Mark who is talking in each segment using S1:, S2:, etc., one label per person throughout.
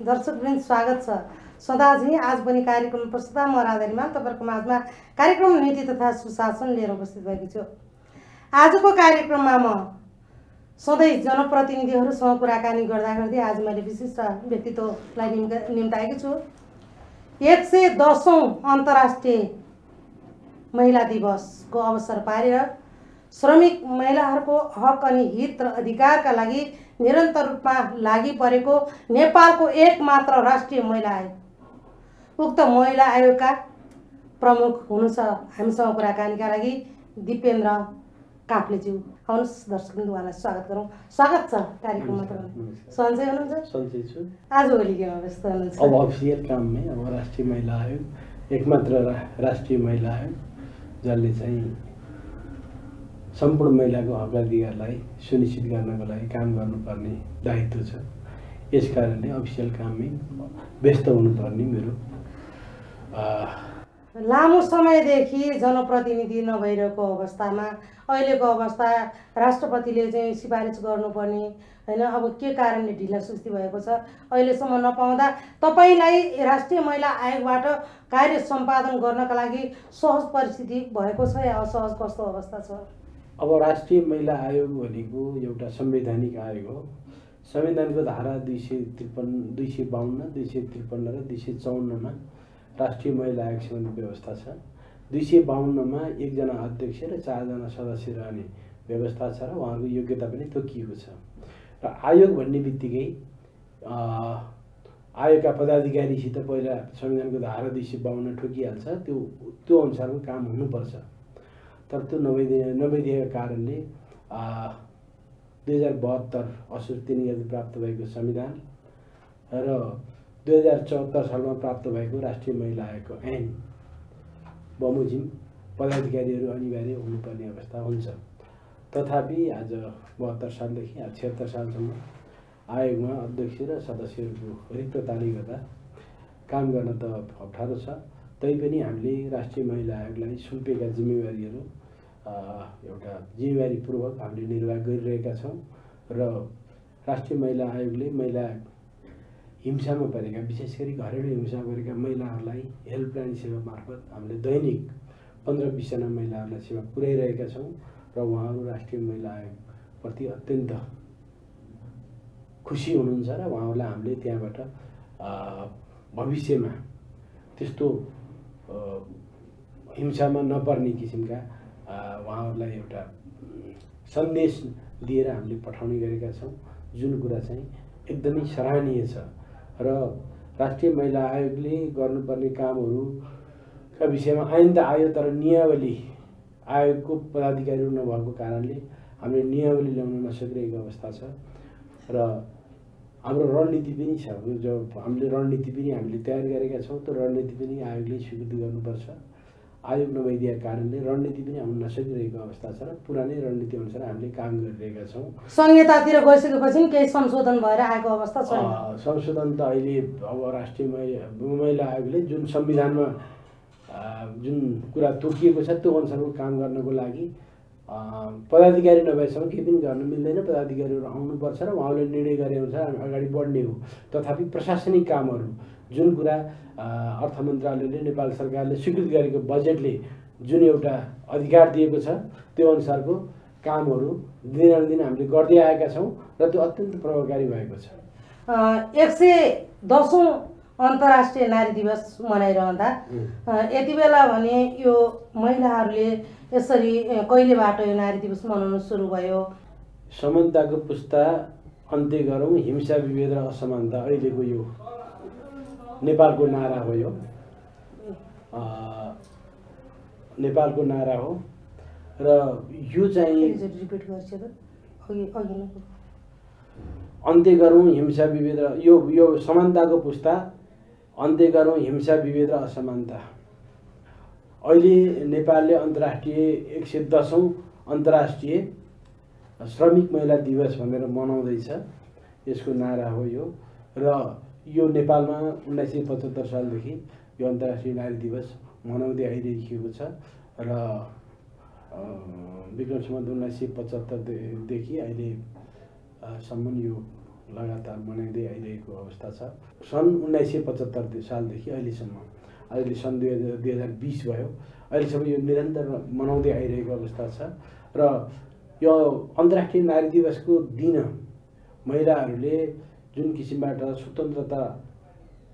S1: दर्शकवृन्द स्वागत छ। सदाझै आज पनि कार्यक्रम प्रस्तुता म राधारीमा तपाईँहरूको माझमा कार्यक्रम नीति तथा सुशासन लिएर उपस्थित भएको छु। आजको कार्यक्रममा म सधैँ जनप्रतिनिधिहरूसँग कुराकानी गर्दा गर्दै आज मैले विशिष्ट व्यक्तित्वलाई निम्ता निम्ताएकी छु। एक सय दसौँ अन्तर्राष्ट्रिय महिला दिवसको अवसर पारेर श्रमिक महिलाहरूको हक अनि हित र अधिकारका लागि निरन्तर रूपमा लागि परेको नेपालको एकमात्र राष्ट्रिय महिला आयोग। उक्त महिला आयोगका प्रमुख हुनुहुन्छ हामीसँग कुराकानीका लागि दिपेन्द्र काफ्लेज्यू आउनुहोस् दर्शक उहाँलाई स्वागत गरौँ। स्वागत छ कार्यक्रममा तपाईँलाई। सन्चै हुनुहुन्छ?
S2: सन्चै छु।
S1: आजभोलि केमा व्यस्त
S2: अब
S1: हुनुहुन्छ
S2: अफिसियल काममै अब राष्ट्रिय महिला आयोग एकमात्र राष्ट्रिय महिला आयोग जसले चाहिँ सम्पूर्ण महिलाको हक अधिकारलाई सुनिश्चित गर्नको लागि काम गर्नुपर्ने दायित्व छ। यस कारणले अफिसियल काममै व्यस्त हुनुपर्ने मेरो
S1: लामो समयदेखि जनप्रतिनिधि नभइरहेको अवस्थामा अहिलेको अवस्था राष्ट्रपतिले चाहिँ सिफारिस गर्नुपर्ने होइन? अब के कारणले ढिला सुस्ती भएको छ? अहिलेसम्म नपाउँदा तपाईँलाई राष्ट्रिय महिला आयोगबाट कार्य सम्पादन गर्नका लागि सहज परिस्थिति भएको छ या असहज कस्तो अवस्था छ?
S2: अब राष्ट्रिय महिला आयोग भनेको एउटा संवैधानिक आयोग हो। संविधानको धारा दुई सय त्रिपन्न दुई सय बाहन्न दुई सय त्रिपन्न र दुई सय चौन्नमा राष्ट्रिय महिला आयोग सम्बन्धी व्यवस्था छ। दुई सय बाहन्नमा एकजना अध्यक्ष र चारजना सदस्य रहने व्यवस्था छ र उहाँहरूको योग्यता पनि तोकिएको छ। र आयोग भन्ने बित्तिकै आयोगका पदाधिकारीसित पहिला संविधानको धारा दुई सय बाहन्न ठोकिहाल्छ। त्यो त्यो अनुसारको काम हुनुपर्छ। तर त्यो नभइदिए नभइदिएको कारणले दुई हजार बहत्तर असोज तिन गते प्राप्त भएको संविधान र दुई हजार चौहत्तर सालमा प्राप्त भएको राष्ट्रिय महिला आयोगको ऐन बमोजिम पदाधिकारीहरू अनिवार्य हुनुपर्ने अवस्था हुन्छ। तथापि आज बहत्तर सालदेखि आज छिहत्तर सालसम्म आयोगमा अध्यक्ष र सदस्यहरूको रिक्तताले गर्दा काम गर्न त अप्ठ्यारो छ। तैपनि हामीले राष्ट्रिय महिला आयोगलाई सुम्पेका जिम्मेवारीहरू एउटा जिम्मेवारीपूर्वक हामीले निर्वाह गरिरहेका छौँ र राष्ट्रिय महिला आयोगले महिला हिंसामा परेका विशेष गरी घरेलु हिंसा परेका महिलाहरूलाई हेल्पलाइन सेवा मार्फत हामीले दैनिक पन्ध्र बिसजना महिलाहरूलाई सेवा पुर्याइरहेका छौँ र उहाँहरू राष्ट्रिय महिला आयोगप्रति अत्यन्त खुसी हुनुहुन्छ र उहाँहरूलाई हामीले त्यहाँबाट भविष्यमा त्यस्तो हिंसामा नपर्ने किसिमका उहाँहरूलाई एउटा सन्देश दिएर हामीले पठाउने गरेका छौँ। जुन कुरा चाहिँ एकदमै सराहनीय छ र राष्ट्रिय महिला आयोगले गर्नुपर्ने कामहरूका विषयमा ऐन त आयो तर नियावली आयोगको पदाधिकारीहरू नभएको कारणले हामीले नियावली ल्याउन नसकिरहेको अवस्था छ र हाम्रो रणनीति पनि छ। जो हामीले रणनीति पनि हामीले तयार गरेका छौँ त्यो रणनीति पनि आयोगले स्वीकृति गर्नुपर्छ। आयोग नभइदिएको कारणले रणनीति पनि आउन नसकिरहेको अवस्था छ र पुरानै रणनीति अनुसार हामीले काम गरिरहेका छौँ।
S1: संहितातिर गइसकेपछि केही संशोधन भएर आएको अवस्था
S2: अ, संशोधन त अहिले अब राष्ट्रिय महिला आयोगले जुन संविधानमा जुन कुरा तोकिएको छ त्यो अनुसारको काम गर्नको लागि पदाधिकारी नभएसम्म केही पनि गर्न मिल्दैन। पदाधिकारीहरू आउनुपर्छ र उहाँले निर्णय गरे अनुसार हामी अगाडि बढ्ने हो। तथापि प्रशासनिक कामहरू जुन कुरा अर्थ मन्त्रालयले नेपाल सरकारले स्वीकृत गरेको बजेटले जुन एउटा अधिकार दिएको छ त्यो अनुसारको कामहरू दिनानुदिन हामीले गर्दै आएका छौँ र त्यो अत्यन्त प्रभावकारी भएको छ।
S1: एक सय दसौँ अन्तर्राष्ट्रिय नारी दिवस मनाइरहँदा यति बेला भने यो महिलाहरूले यसरी कहिलेबाट यो नारी दिवस मनाउनु सुरु भयो?
S2: समानताको पुस्ता अन्त्य गरौँ हिंसा विभेद र असमानता अहिलेको यो नेपालको नारा हो यो। नेपालको नारा हो। र यो चाहिँ अन्त्य गरौँ हिंसा विभेद र यो यो समानताको पुस्ता। अन्त्य गरौँ हिंसा विभेद र असमानता। अहिले नेपालले अन्तर्राष्ट्रिय एक सय दसौँ अन्तर्राष्ट्रिय श्रमिक महिला दिवस भनेर मनाउँदैछ। यसको नारा हो यो। र यो नेपालमा उन्नाइस सय पचहत्तर सालदेखि यो अन्तर्राष्ट्रिय नारी दिवस मनाउँदै आइरहेको छ र विक्रम सम्बन्ध उन्नाइस सय पचहत्तरदेखि अहिले अ, सम्म यो लगातार मनाइँदै आइरहेको अवस्था छ। सन् उन्नाइस सय पचहत्तर सालदेखि अहिलेसम्म अहिले सन् दुई हजार दुई हजार बिस भयो अहिलेसम्म यो निरन्तर मनाउँदै आइरहेको अवस्था छ र यो अन्तर्राष्ट्रिय नारी दिवसको दिन महिलाहरूले जुन किसिमबाट स्वतन्त्रता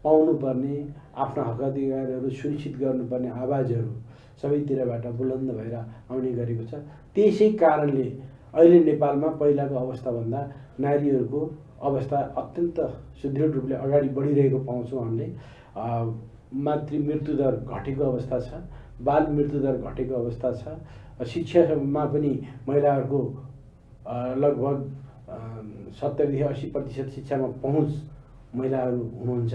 S2: पाउनुपर्ने आफ्ना हक अधिकारहरू सुनिश्चित गर्नुपर्ने आवाजहरू सबैतिरबाट बुलन्द भएर आउने गरेको छ। त्यसै कारणले अहिले नेपालमा पहिलाको अवस्थाभन्दा नारीहरूको अवस्था अत्यन्त सुदृढ रूपले अगाडि बढिरहेको पाउँछौँ हामीले। मातृ मृत्युदर घटेको अवस्था छ बाल मृत्युदर घटेको अवस्था छ शिक्षामा पनि महिलाहरूको लगभग सत्तरदेखि अस्सी प्रतिशत शिक्षामा पहुँच महिलाहरू हुनुहुन्छ।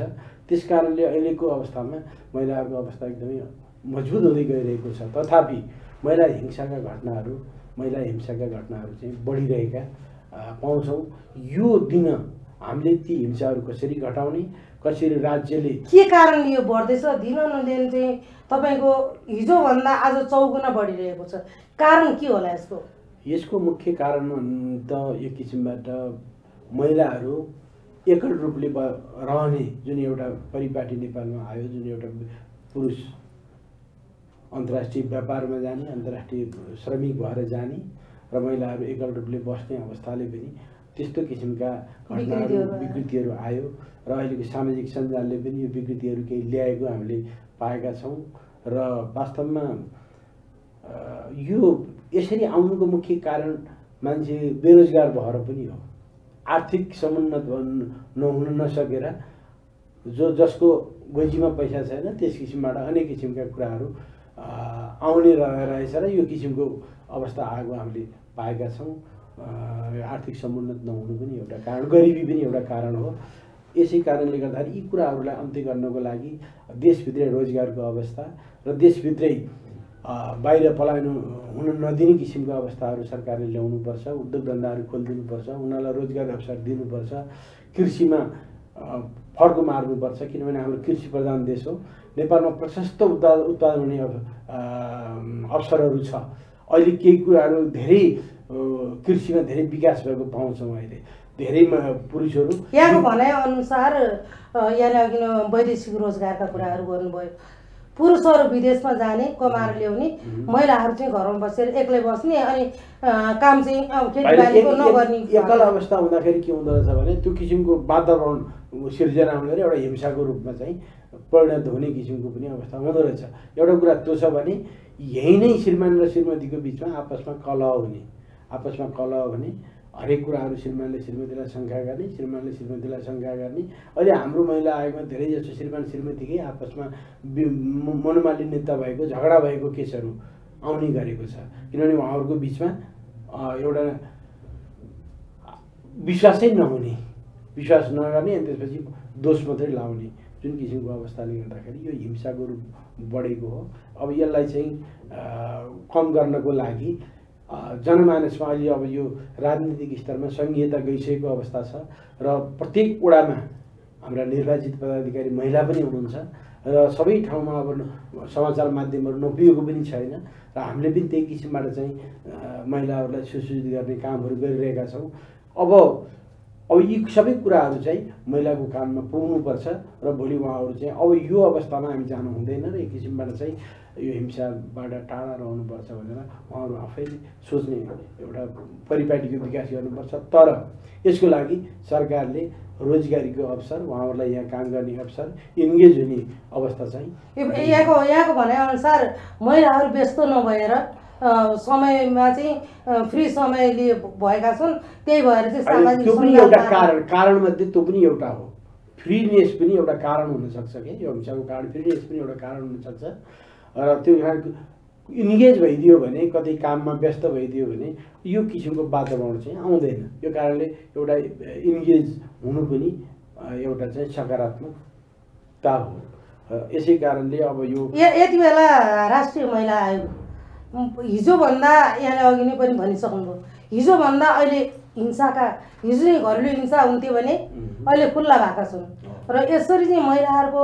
S2: त्यस कारणले अहिलेको अवस्थामा महिलाहरूको अवस्था एकदमै मजबुत हुँदै गइरहेको छ। तथापि महिला हिंसाका घटनाहरू महिला हिंसाका घटनाहरू चाहिँ बढिरहेका पाउँछौँ। यो दिन हामीले ती हिंसाहरू कसरी घटाउने कसरी राज्यले
S1: के कारणले यो बढ्दैछ? दिनदिन चाहिँ तपाईँको हिजोभन्दा आज चौगुना बढिरहेको छ। कारण के होला यसको?
S2: यसको मुख्य कारण त एक किसिमबाट महिलाहरू एकल रूपले रहने जुन एउटा परिपाटी नेपालमा आयो जुन एउटा पुरुष अन्तर्राष्ट्रिय व्यापारमा जाने अन्तर्राष्ट्रिय श्रमिक भएर जाने र महिलाहरू एकल रूपले बस्ने अवस्थाले पनि त्यस्तो किसिमका घटनाहरू विकृतिहरू आयो र अहिलेको सामाजिक सञ्जालले पनि यो विकृतिहरू केही ल्याएको हामीले पाएका छौँ र वास्तवमा यो यसरी आउनुको मुख्य कारण मान्छे बेरोजगार भएर पनि हो। आर्थिक समुन्नत नहुन नसकेर जो जसको गोजीमा पैसा छैन त्यस किसिमबाट अनेक किसिमका कुराहरू आउने रहेछ र यो किसिमको अवस्था आएको हामीले पाएका छौँ। आर्थिक समुन्नत नहुनु पनि एउटा कारण गरिबी पनि एउटा कारण हो। यसै कारणले गर्दाखेरि यी कुराहरूलाई अन्त्य गर्नको लागि देशभित्रै रोजगारको अवस्था र देशभित्रै बाहिर पलायन हुन नदिने किसिमको अवस्थाहरू सरकारले ल्याउनुपर्छ उद्योग धन्दाहरू खोलिदिनुपर्छ उनीहरूलाई रोजगार अवसर दिनुपर्छ कृषिमा फर्को मार्नुपर्छ किनभने हाम्रो कृषि प्रधान देश हो। नेपालमा प्रशस्त उत्पा उत्पादन हुने अवसरहरू छ। अहिले केही कुराहरू धेरै कृषिमा धेरै विकास भएको पाउँछौँ अहिले। धेरै पुरुषहरू
S1: यहाँको भनाइअनुसार यहाँले अघि वैदेशिक रोजगारका कुराहरू गर्नुभयो? पुरुषहरू विदेशमा जाने कमाएर ल्याउने महिलाहरू चाहिँ घरमा बसेर एक्लै बस्ने अनि काम चाहिँ खेतीबालीको नगर्ने
S2: एकल अवस्था हुँदाखेरि के हुँदो रहेछ भने त्यो किसिमको वातावरण सिर्जना हुँदैन एउटा हिंसाको रूपमा चाहिँ परिणत हुने किसिमको पनि अवस्था हुँदो रहेछ। एउटा कुरा त्यो छ भने यही नै श्रीमान र श्रीमतीको बिचमा आपसमा कलह हुने। आपसमा कलह हुने। हरेक कुराहरू श्रीमानले श्रीमतीलाई शङ्का गर्ने श्रीमानले श्रीमतीलाई शङ्का गर्ने। अहिले हाम्रो महिला आयोगमा धेरै जसो श्रीमान श्रीमतीकै आपसमा मनोमालिन्यता भएको झगडा भएको केसहरू आउने गरेको छ। किनभने उहाँहरूको बिचमा एउटा विश्वासै नहुने। विश्वास नगर्ने अनि त्यसपछि दोष मात्रै लाउने जुन किसिमको अवस्थाले गर्दाखेरि यो हिंसाको रूप बढेको हो। अब यसलाई चाहिँ कम गर्नको लागि जनमानसमा अहिले अब यो राजनीतिक स्तरमा सङ्घीयता गइसकेको अवस्था छ र प्रत्येक वडामा हाम्रा निर्वाचित पदाधिकारी महिला पनि हुनुहुन्छ र सबै ठाउँमा अब समाचार माध्यमहरू नपुगेको पनि छैन र हामीले पनि त्यही किसिमबाट चाहिँ महिलाहरूलाई सुसूचित गर्ने कामहरू गरिरहेका छौँ। अब अब यी सबै कुराहरू चाहिँ महिलाको काममा पुग्नुपर्छ र भोलि उहाँहरू चाहिँ अब यो अवस्थामा हामी जानु हुँदैन र एक किसिमबाट चाहिँ यो हिंसाबाट टाढा रहनुपर्छ भनेर उहाँहरू आफैले सोच्ने एउटा परिपाटीको विकास गर्नुपर्छ। तर यसको लागि सरकारले रोजगारीको अवसर उहाँहरूलाई यहाँ काम गर्ने अवसर इन्गेज हुने अवस्था चाहिँ
S1: यहाँको यहाँको भनाइअनुसार महिलाहरू व्यस्त नभएर समयमा चाहिँ फ्री समयले भएका छन्। त्यही भएर चाहिँ सामाजिक
S2: त्यो पनि एउटा कारण कारणमध्ये त्यो पनि एउटा हो। फ्रिनेस पनि एउटा कारण हुनसक्छ कि यो हिंसाको कारण फ्रिनेस पनि एउटा कारण हुनसक्छ। र त्यो इन्गेज भइदियो भने कतै काममा व्यस्त भइदियो भने यो किसिमको वातावरण चाहिँ आउँदैन। यो कारणले एउटा इन्गेज हुनु पनि एउटा चाहिँ सकारात्मकता हो। यसै कारणले अब यो
S1: यति बेला राष्ट्रिय महिला आयोग हिजोभन्दा यहाँले अघि नै पनि भनिसक्नुभयो। हिजोभन्दा अहिले हिंसाका हिजो नै घरेलु हिंसा हुन्थ्यो भने अहिले खुल्ला भएका छन्। र यसरी चाहिँ महिलाहरूको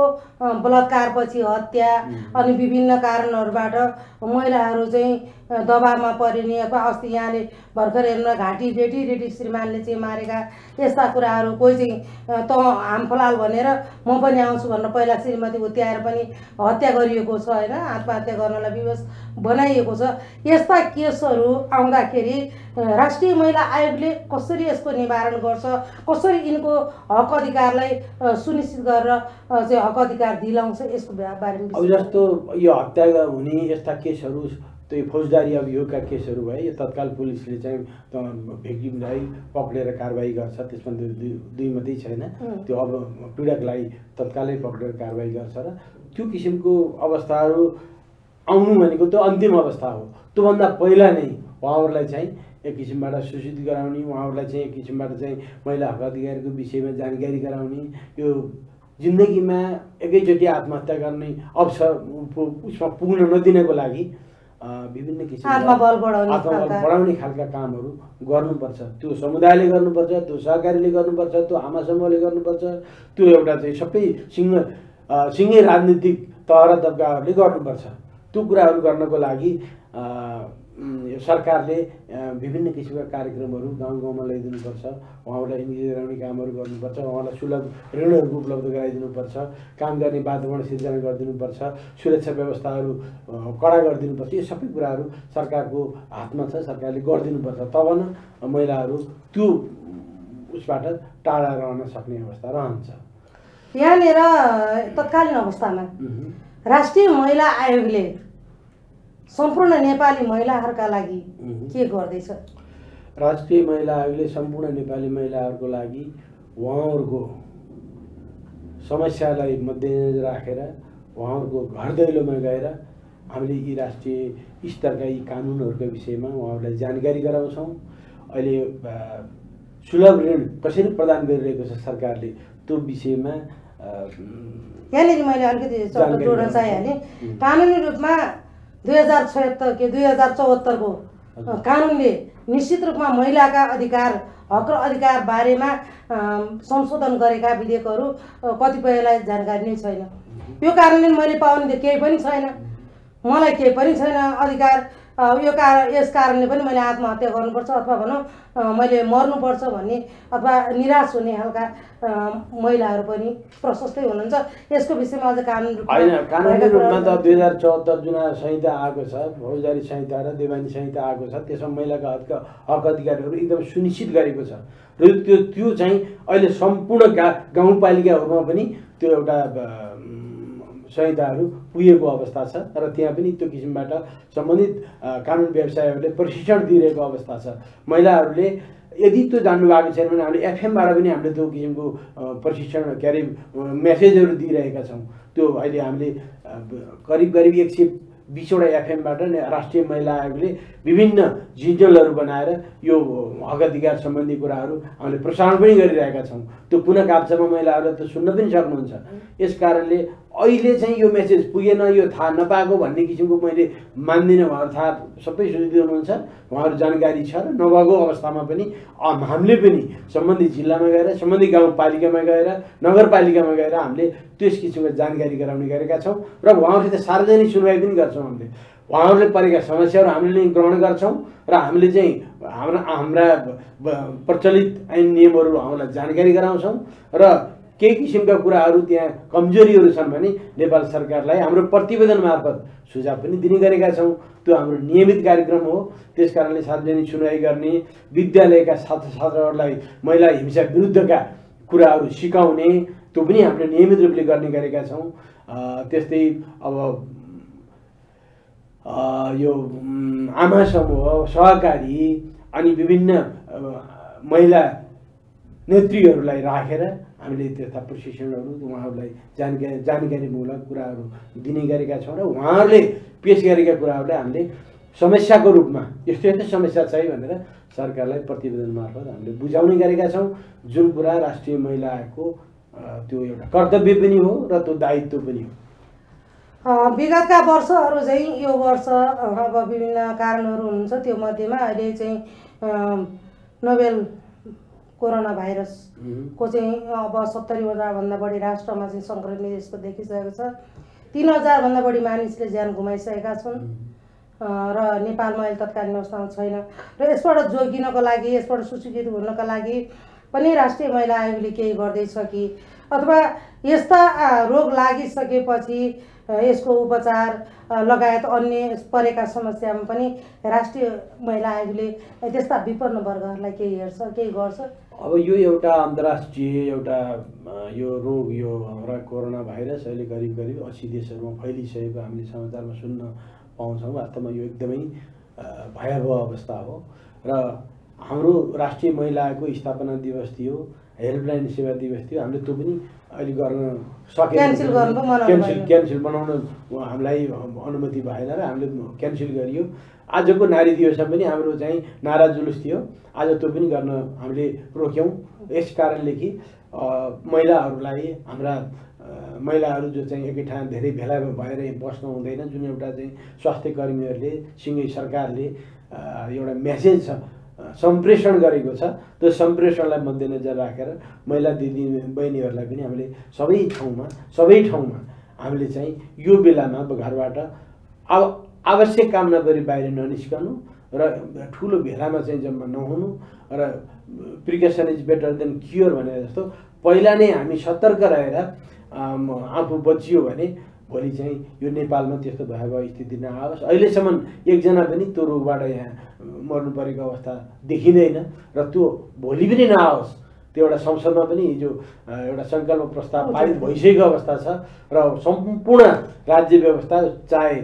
S1: बलात्कारपछि हत्या अनि विभिन्न कारणहरूबाट महिलाहरू चाहिँ दबावमा परिने अथवा अस्ति यहाँले भर्खर हेर्नु घाँटी रेडी रेडी श्रीमानले चाहिँ मारेका यस्ता कुराहरू कोही चाहिँ त हामफलाल भनेर म पनि आउँछु भनेर पहिला श्रीमती उत्याएर पनि हत्या गरिएको छ होइन? आत्महत्या गर्नलाई विवश बनाइएको छ। यस्ता केसहरू आउँदाखेरि राष्ट्रिय महिला आयोगले कसरी यसको निवारण गर्छ? कसरी यिनको हक अधिकारलाई सुनिश्चित गरेर चाहिँ हक अधिकार दिलाउँछ यसको बारेमा
S2: अब जस्तो यो हत्या हुने यस्ता केसहरू त्यो फौजदारी अभियोगका केसहरू भए यो तत्काल पुलिसले चाहिँ भिक्टिमलाई पक्रेर कारवाही गर्छ त्यसमा दुई दुई- मात्रै छैन. त्यो अब पीडकलाई तत्कालै पक्रेर कारवाही गर्छ र त्यो किसिमको अवस्थाहरू आउनु भनेको त्यो अन्तिम अवस्था हो त्योभन्दा पहिला नै उहाँहरूलाई चाहिँ एक किसिमबाट सूचित गराउने उहाँहरूलाई चाहिँ एक किसिमबाट चाहिँ महिला हक अधिकारको विषयमा जानकारी गराउने यो जिन्दगीमा एकैचोटि आत्महत्या गर्ने अवसर उसमा पुग्न नदिनको लागि विभिन्न किसिमका
S1: बढाउने खालका।
S2: कामहरू गर्नुपर्छ त्यो समुदायले गर्नुपर्छ त्यो सहकारीले गर्नुपर्छ त्यो आमा समूहले गर्नुपर्छ त्यो एउटा चाहिँ सबै सिङ्ग अ, सिङ्गै राजनीतिक तह र तब्काहरूले गर्नुपर्छ त्यो कुराहरू गर्नको लागि यो सरकारले विभिन्न किसिमका कार्यक्रमहरू गाउँ गाउँमा ल्याइदिनुपर्छ। उहाँहरूलाई इन्जिनियर गराउने कामहरू गर्नुपर्छ। उहाँलाई सुलभ ऋणहरू उपलब्ध गराइदिनुपर्छ। काम गर्ने वातावरण सिर्जना गरिदिनुपर्छ। सुरक्षा व्यवस्थाहरू कडा गरिदिनुपर्छ। यो सबै कुराहरू सरकारको हातमा छ सरकारले गरिदिनुपर्छ। तब न महिलाहरू त्यो उसबाट टाढा रहन सक्ने अवस्था रहन्छ।
S1: यहाँनिर तत्कालीन अवस्थामा राष्ट्रिय महिला आयोगले सम्पूर्ण नेपाली महिलाहरूका लागि। के गर्दैछ
S2: राष्ट्रिय महिला आयोगले सम्पूर्ण नेपाली महिलाहरूको लागि उहाँहरूको समस्यालाई मध्यनजर राखेर उहाँहरूको घर दैलोमा गएर हामीले यी राष्ट्रिय स्तरका यी कानुनहरूका विषयमा उहाँहरूलाई जानकारी गराउँछौँ अहिले सुलभ ऋण कसरी प्रदान गरिरहेको छ सरकारले त्यो विषयमा
S1: यहाँनिर मैले अलिकति जोड्न
S2: गराउँछु।
S1: चाहिहालेँ
S2: हुँ।
S1: कानुनी रूपमा दुई हजार छयत्तर के दुई हजार चौहत्तरको। कानुनले निश्चित रूपमा महिलाका अधिकार हक र अधिकार बारेमा संशोधन गरेका विधेयकहरू कतिपयलाई जानकारी नै छैन। यो कारणले मैले पाउने त केही पनि छैन। मलाई केही पनि छैन अधिकार। यो कारण यस कारणले पनि मैले आत्महत्या गर्नुपर्छ अथवा भनौँ मैले मर्नुपर्छ भन्ने अथवा निराश हुने खालका महिलाहरू पनि प्रशस्तै हुनुहुन्छ। यसको विषयमा अझ कानुन
S2: होइन कानुनी रूपमा त दुई हजार चौहत्तर जुन संहिता आएको छ फौजदारी संहिता र देवानी संहिता आएको छ त्यसमा महिलाका हक हक अधिकारहरू एकदम सुनिश्चित गरेको छ। र त्यो त्यो चाहिँ अहिले सम्पूर्ण गा गाउँपालिकाहरूमा पनि त्यो एउटा संहिताहरू पुगेको अवस्था छ र त्यहाँ पनि त्यो किसिमबाट सम्बन्धित कानुन व्यवसायहरूले प्रशिक्षण दिइरहेको अवस्था छ। महिलाहरूले यदि त्यो जान्नु भएको छैन भने हामीले एफएमबाट पनि हामीले त्यो किसिमको प्रशिक्षण के अरे मेसेजहरू दिइरहेका छौँ। त्यो अहिले हामीले करिब करिब एक सय बिसवटा एफएमबाट नै राष्ट्रिय महिला आयोगले विभिन्न जिजलहरू बनाएर यो हक अधिकार सम्बन्धी कुराहरू हामीले प्रसारण पनि गरिरहेका छौँ। त्यो पुनः काप्चामा महिलाहरूले त सुन्न पनि सक्नुहुन्छ। यस कारणले अहिले चाहिँ यो मेसेज पुगेन यो थाहा नपाएको भन्ने किसिमको मैले मान्दिनँ। उहाँहरू थाहा सबै हुनुहुन्छ। उहाँहरू जानकारी छ र नभएको अवस्थामा पनि हामीले पनि सम्बन्धित जिल्लामा गएर सम्बन्धित गाउँपालिकामा गएर नगरपालिकामा गएर हामीले त्यस किसिमको जानकारी गराउने गरेका छौँ र उहाँहरूसित सार्वजनिक सुनवाई पनि गर्छौँ हामीले। उहाँहरूले परेका समस्याहरू हामीले नै ग्रहण गर्छौँ र हामीले चाहिँ हाम्रा हाम्रा प्रचलित ऐन नियमहरू उहाँहरूलाई जानकारी गराउँछौँ र केही किसिमका कुराहरू त्यहाँ कमजोरीहरू छन् भने नेपाल सरकारलाई हाम्रो प्रतिवेदन मार्फत सुझाव पनि दिने गरेका छौँ। त्यो हाम्रो नियमित कार्यक्रम हो। त्यस कारणले सार्वजनिक सुनवाई गर्ने विद्यालयका छात्र छात्राहरूलाई महिला हिंसा विरुद्धका कुराहरू सिकाउने त्यो पनि हामीले नियमित रूपले गर्ने गरेका छौँ। त्यस्तै अब यो आमा समूह सहकारी अनि विभिन्न महिला नेत्रीहरूलाई राखेर हामीले त्यस्ता प्रशिक्षणहरू उहाँहरूलाई जानकारी जानकारीमूलक कुराहरू दिने गरेका छौँ र उहाँहरूले पेस गरेका कुराहरूलाई हामीले समस्याको रूपमा यस्तो यस्तो समस्या छ है भनेर सरकारलाई प्रतिवेदन मार्फत हामीले बुझाउने गरेका छौँ। जुन कुरा राष्ट्रिय महिलाको त्यो एउटा कर्तव्य पनि हो र त्यो दायित्व पनि हो।
S1: विगतका वर्षहरू चाहिँ यो वर्ष अब विभिन्न कारणहरू हुनुहुन्छ त्यो मध्येमा अहिले चाहिँ नोबेल कोरोना भाइरस
S2: उम्,
S1: को चाहिँ अब सत्तरीवटाभन्दा बढी राष्ट्रमा चाहिँ सङ्क्रमित यसको देखिसकेको छ। तिन हजारभन्दा बढी मानिसले ज्यान गुमाइसकेका छन्। र नेपालमा अहिले तत्कालीन अवस्थामा छैन। र यसबाट जोगिनको लागि यसबाट सुसूचित हुनको लागि पनि राष्ट्रिय महिला आयोगले केही गर्दैछ कि? अथवा यस्ता रोग लागिसकेपछि यसको उपचार लगायत अन्य परेका समस्यामा पनि राष्ट्रिय महिला आयोगले त्यस्ता विपन्न वर्गहरूलाई केही हेर्छ केही गर्छ?
S2: अब यो एउटा अन्तर्राष्ट्रिय एउटा यो रोग यो हाम्रा कोरोना भाइरस अहिले करिब करिब असी देशहरूमा फैलिसकेको हामीले समाचारमा सुन्न पाउँछौँ। वास्तवमा यो एकदमै भयावह अवस्था हो। र हाम्रो राष्ट्रिय महिलाको स्थापना दिवस थियो हेल्पलाइन सेवा दिवस थियो। हामीले त्यो पनि अहिले गर्न सकेनौँ।
S1: क्यान्सल
S2: क्यान्सल बनाउन हामीलाई अनुमति भएन र हामीले क्यान्सल गरियो। आजको नारी दिवसमा पनि हाम्रो चाहिँ नारा जुलुस थियो। आज त्यो पनि गर्न हामीले रोक्यौँ। यस कारणले कि महिलाहरूलाई हाम्रा महिलाहरू जो चाहिँ एकै ठाउँ धेरै भेला भएर बस्नु हुँदैन जुन एउटा चाहिँ स्वास्थ्य कर्मीहरूले सिँगै सरकारले एउटा म्यासेज छ सम्प्रेषण गरेको छ। त्यो सम्प्रेषणलाई मध्यनजर राखेर महिला दिदी बहिनीहरूलाई पनि हामीले सबै ठाउँमा सबै ठाउँमा हामीले चाहिँ यो बेलामा घरबाट अब आवश्यक काम नगरी बाहिर ननिस्कनु र ठुलो भेलामा चाहिँ जम्मा नहुनु र precaution is better than cure भने जस्तो पहिला नै हामी सतर्क रहेर आफू बचियो भने भोलि चाहिँ यो नेपालमा त्यस्तो भयावह स्थिति नआओस्। अहिलेसम्म एकजना पनि त्यो रोगबाट यहाँ मर्नु परेको अवस्था देखिँदैन र त्यो भोलि पनि नआओस्। त्यो एउटा संसदमा पनि हिजो एउटा सङ्कल्प प्रस्ताव पारित भइसकेको अवस्था छ र सम्पूर्ण राज्य व्यवस्था चाहे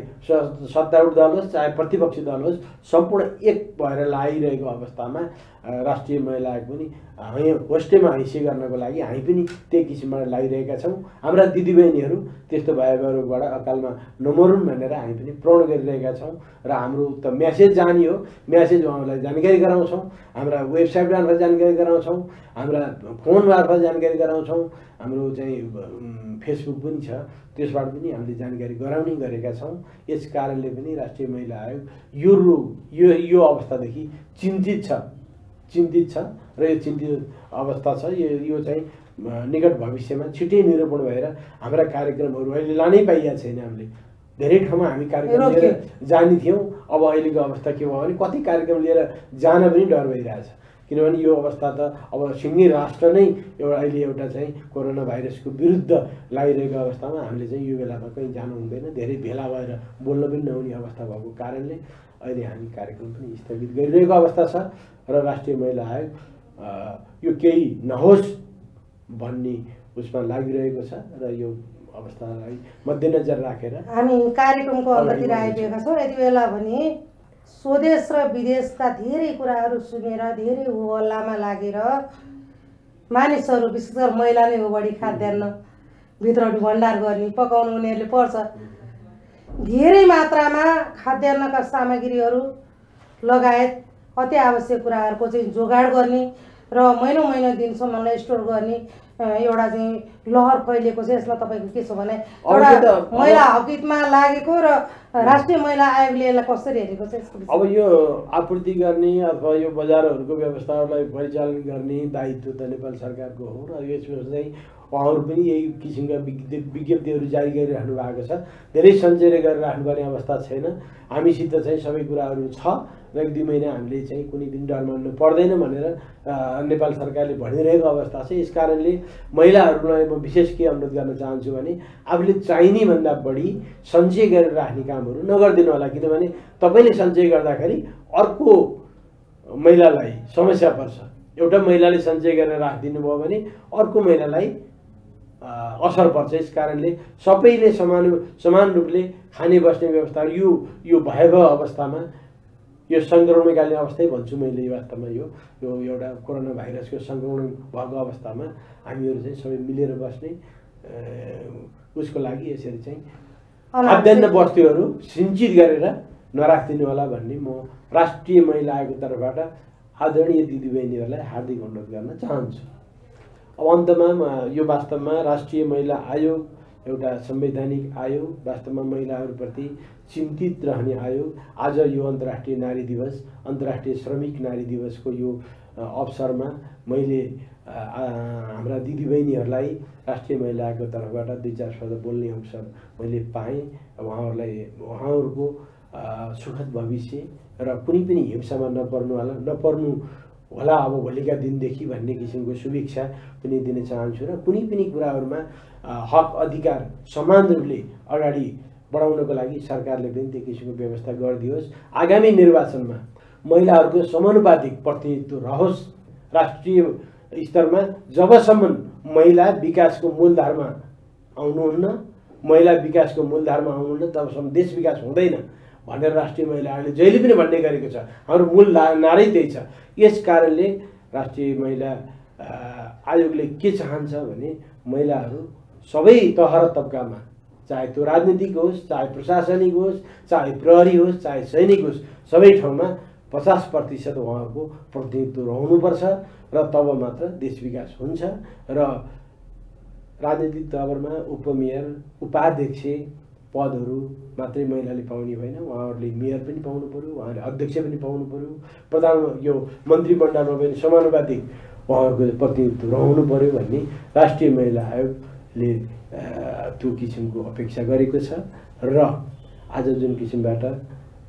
S2: सत्तारूढ दल होस् चाहे प्रतिपक्षी दल होस् सम्पूर्ण एक भएर लागिरहेको अवस्थामा राष्ट्रिय महिला पनि हामी होस्टेमा हैँसी गर्नको लागि हामी पनि त्यही किसिमबाट लागिरहेका छौँ। हाम्रा दिदीबहिनीहरू त्यस्तो भयावह रोगबाट अकालमा नमरुन् भनेर हामी पनि प्रण गरिरहेका छौँ र हाम्रो त म्यासेज जाने हो। म्यासेज उहाँलाई जानकारी गराउँछौँ। हाम्रा वेबसाइट मार्फत जानकारी गराउँछौँ। हाम्रा फोन मार्फत जानकारी गराउँछौँ। हाम्रो चाहिँ फेसबुक पनि छ। त्यसबाट पनि हामीले जानकारी गराउने गरेका छौँ। यस कारणले पनि राष्ट्रिय महिला आयोग यो रोग यो यो अवस्थादेखि चिन्तित छ। चिन्तित छ र यो चिन्तित अवस्था छ। यो यो चाहिँ निकट भविष्यमा छिट्टै निरूपण भएर हाम्रा कार्यक्रमहरू अहिले लानै पाइएको छैन हामीले। धेरै ठाउँमा हामी कार्यक्रम। लिएर जाने थियौँ। अब अहिलेको अवस्था के भयो भने कति कार्यक्रम लिएर जान पनि डर भइरहेछ। किनभने यो अवस्था त अब सिङ्गै राष्ट्र नै एउटा अहिले एउटा चाहिँ कोरोना भाइरसको विरुद्ध लागिरहेको अवस्थामा हामीले चाहिँ यो बेलामा कहीँ जानु हुँदैन। धेरै भेला भएर बोल्न पनि नहुने अवस्था भएको कारणले अहिले हामी कार्यक्रम पनि स्थगित गरिरहेको अवस्था छ र राष्ट्रिय महिला आयोग यो केही नहोस् भन्ने उसमा लागिरहेको छ र यो अवस्थालाई मध्यनजर राखेर
S1: हामी कार्यक्रमको अन्ततिर आइपुगेका छौँ। यति बेला भने स्वदेश र विदेशका धेरै कुराहरू सुनेर धेरै होहल्लामा लागेर मानिसहरू विशेष गरी महिला नै हो बढी खाद्यान्न भित्रौटी भण्डार गर्ने पकाउनु उनीहरूले पर्छ। धेरै मात्रामा खाद्यान्नका सामग्रीहरू लगायत अति आवश्यक कुराहरूको चाहिँ जोगाड गर्ने र महिनौँ महिनौ दिनसम्मलाई स्टोर गर्ने एउटा चाहिँ लहर फैलिएको छ यसमा तपाईँको के छ भने एउटा महिला हकितमा लागेको र राष्ट्रिय महिला आयोगले यसलाई कसरी हेरेको छ?
S2: अब यो आपूर्ति गर्ने अथवा यो बजारहरूको व्यवस्थालाई परिचालन गर्ने दायित्व त नेपाल सरकारको हो र यसमा चाहिँ उहाँहरू पनि यही किसिमका विज्ञ विज्ञप्तिहरू जारी गरिराख्नु भएको छ। धेरै सञ्चय गरेर राख्नुपर्ने अवस्था छैन। हामीसित चाहिँ सबै कुराहरू छ र एक दुई महिना हामीले चाहिँ कुनै पनि डर मान्नु पर्दैन भनेर नेपाल सरकारले भनिरहेको अवस्था छ। यस कारणले महिलाहरूलाई म विशेष के अनुरोध गर्न चाहन्छु भने आफूले चाहिने भन्दा बढी सञ्चय गरेर राख्ने कामहरू नगरिदिनु होला। किनभने तपाईँले सञ्चय गर्दाखेरि अर्को महिलालाई समस्या पर्छ। एउटा महिलाले सञ्चय गरेर राखिदिनु भयो भने अर्को महिलालाई असर पर्छ। यस कारणले सबैले समान समान रूपले खाने बस्ने व्यवस्था यो यो भयावह अवस्थामा यो सङ्क्रमणकालीन अवस्थै भन्छु मैले वास्तवमा यो यो एउटा कोरोना भाइरसको सङ्क्रमण भएको अवस्थामा हामीहरू चाहिँ सबै मिलेर बस्ने उसको लागि यसरी चाहिँ खाद्यान्न वस्तुहरू सिन्चित गरेर नराखिदिनु होला भन्ने म राष्ट्रिय महिला आयोगको तर्फबाट आदरणीय दिदीबहिनीहरूलाई हार्दिक अनुरोध गर्न चाहन्छु। अब अन्तमा यो वास्तवमा राष्ट्रिय महिला आयोग एउटा संवैधानिक आयोग वास्तवमा महिलाहरूप्रति चिन्तित रहने आयोग। आज यो अन्तर्राष्ट्रिय नारी दिवस अन्तर्राष्ट्रिय श्रमिक नारी दिवसको यो अवसरमा मैले हाम्रा दिदीबहिनीहरूलाई राष्ट्रिय महिला आयोगको तर्फबाट दुई चार शब्द बोल्ने अवसर मैले पाएँ। उहाँहरूलाई उहाँहरूको सुखद भविष्य र कुनै पनि हिंसामा नपर्नु होला नपर्नु होला अब भोलिका दिनदेखि भन्ने किसिमको शुभेच्छा पनि दिन चाहन्छु र कुनै पनि कुराहरूमा हक अधिकार समान रूपले अगाडि बढाउनको लागि सरकारले पनि त्यो किसिमको व्यवस्था गरिदियोस्। आगामी निर्वाचनमा महिलाहरूको समानुपातिक प्रतिनिधित्व रहोस्। राष्ट्रिय स्तरमा जबसम्म महिला विकासको मूलधारमा आउनुहुन्न महिला विकासको मूलधारमा आउनुहुन्न तबसम्म देश विकास हुँदैन। भनेर राष्ट्रिय महिला आयोगले जहिले पनि भन्ने गरेको छ। हाम्रो मूल नारै त्यही छ। यस कारणले राष्ट्रिय महिला आयोगले के चाहन्छ भने महिलाहरू सबै तह र तब्कामा चाहे त्यो राजनीतिक होस् चाहे प्रशासनिक होस् चाहे प्रहरी होस् चाहे सैनिक होस् सबै ठाउँमा पचास प्रतिशत उहाँहरूको प्रतिनिधित्व रहनुपर्छ र तब मात्र देश विकास हुन्छ र राजनीतिक तवरमा उपमेयर उपाध्यक्ष पदहरू मात्रै महिलाले पाउने होइन। उहाँहरूले मेयर पनि पाउनु पऱ्यो उहाँहरूले अध्यक्ष पनि पाउनु पऱ्यो प्रधान यो मन्त्रीमण्डलमा पनि समानुपातिक उहाँहरूको प्रतिनिधित्व रहनु पऱ्यो भन्ने राष्ट्रिय महिला आयोगले त्यो किसिमको अपेक्षा गरेको छ। र आज जुन किसिमबाट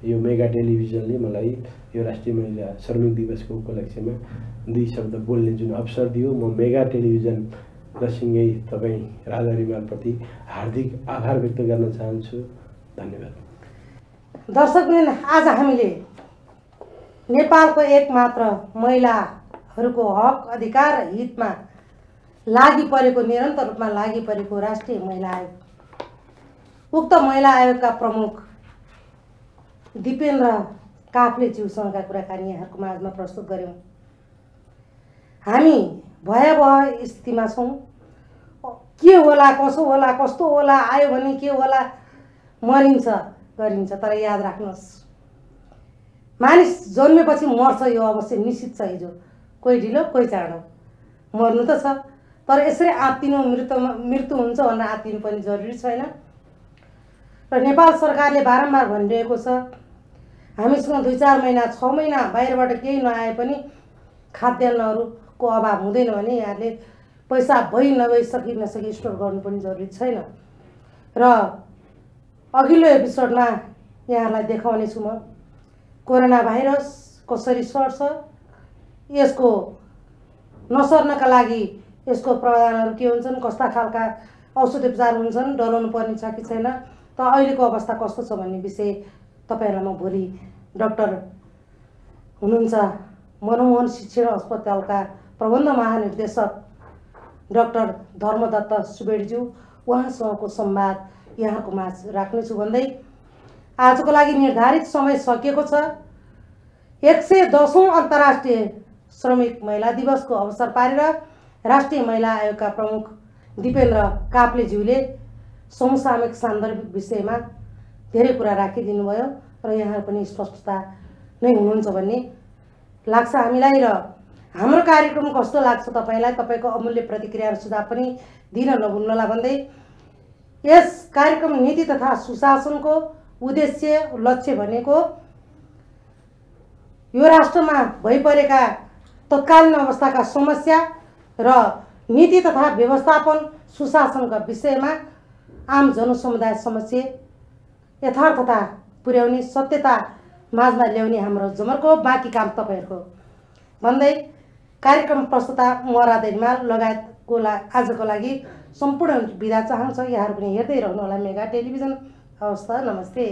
S2: यो मेगा टेलिभिजनले मलाई यो राष्ट्रिय महिला श्रमिक दिवसको उपलक्ष्यमा दुई शब्द बोल्ने जुन अवसर दियो म मेगा टेलिभिजन र तपाईँ राजा रिमालप्रति हार्दिक आभार व्यक्त गर्न चाहन्छु। धन्यवाद।
S1: दर्शकवृन्द आज हामीले नेपालको एकमात्र महिलाहरूको हक अधिकार हितमा लागि परेको निरन्तर रूपमा लागि परेको राष्ट्रिय महिला आयोग। उक्त महिला आयोगका प्रमुख दिपेन्द्र काफ्लेज्यूसँगका कुराकानी यहाँहरूको माझमा प्रस्तुत गऱ्यौँ। हामी भयावह स्थितिमा छौँ। के होला कसो होला कस्तो होला आयो भने के होला मरिन्छ गरिन्छ तर याद राख्नुहोस्। मानिस जन्मेपछि मर्छ यो अवश्य निश्चित छ हिजो। कोही ढिलो कोही चाँडो। मर्नु त छ तर यसरी आत्तिनु मृत्युमा मृत्यु हुन्छ भनेर आत्तिनु पनि जरुरी छैन। र नेपाल सरकारले बारम्बार भनिरहेको छ हामीसँग दुई चार महिना छ महिना बाहिरबाट केही नआए पनि खाद्यान्नहरूको अभाव हुँदैन भने यहाँले पैसा भइ नभई सकि नसकी स्टोर गर्नु पनि जरुरी छैन। र अघिल्लो एपिसोडमा यहाँहरूलाई देखाउने छु म। कोरोना भाइरस कसरी सर्छ यसको नसर्नका लागि यसको प्रावधानहरू के हुन्छन् कस्ता खालका औषधि उपचार हुन्छन् डराउनु पर्ने छ कि छैन त अहिलेको अवस्था कस्तो छ भन्ने विषय तपाईँहरूलाई म भोलि डक्टर हुनुहुन्छ मनमोहन शिक्षण अस्पतालका प्रबन्ध महानिर्देशक डक्टर धर्मदत्त सुवेडज्यू उहाँसँगको संवाद यहाँको माझ राख्नेछु भन्दै आजको लागि निर्धारित समय सकिएको छ। एक सय दसौँ अन्तर्राष्ट्रिय श्रमिक महिला दिवसको अवसर पारेर राष्ट्रिय महिला आयोगका प्रमुख दिपेन्द्र काप्लेज्यूले समसामयिक सान्दर्भिक विषयमा धेरै कुरा राखिदिनु भयो र यहाँ पनि स्पष्टता नै हुनुहुन्छ भन्ने लाग्छ हामीलाई र हाम्रो कार्यक्रम कस्तो लाग्छ तपाईँलाई? तपाईँको अमूल्य प्रतिक्रिया र सुझाव पनि दिन नभुल्नुहोला भन्दै यस कार्यक्रम नीति तथा सुशासनको उद्देश्य लक्ष्य भनेको यो राष्ट्रमा भइपरेका तत्कालीन अवस्थाका समस्या र नीति तथा व्यवस्थापन सुशासनका विषयमा आम जनसमुदाय समस्या यथार्थता पुर्याउने सत्यता माझमा ल्याउने हाम्रो जमर्को बाँकी काम तपाईँहरूको भन्दै कार्यक्रम प्रस्तुता म राधा हिमाल लगायतको ला आजको लागि सम्पूर्ण बिदा चाहन्छ। यहाँहरू पनि हेर्दै रहनुहोला मेगा टेलिभिजन। हवस् नमस्ते।